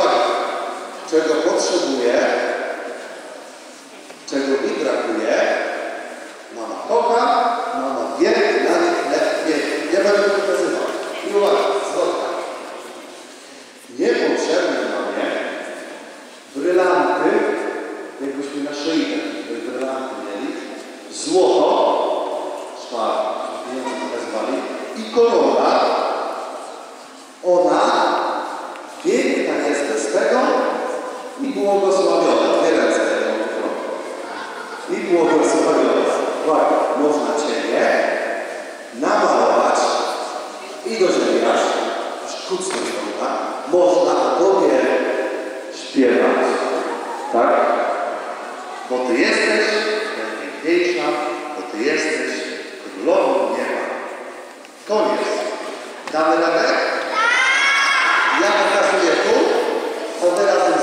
uwagi, czego potrzebuje, czego mi brakuje, mama kocha, mama wie, dla nich lepiej. Nie będę to pokazywał. I uwaga, zwrotka. Tak. Niepotrzebne mamie brylanty, jakbyśmy na szyi takie brylanty mieli, złoto, szpar, pieniądze pokazywali, i korona, ona błogosławiona. Dwie ręce tego I błogosławiona. Uwaga, można Ciebie namalować i do ziemi aż kucnąć można. Można o Tobie śpiewać, tak? Bo Ty jesteś najpiękniejsza, bo Ty jesteś królową nieba. Koniec. Damy radę? Ja pokazuję tu, a teraz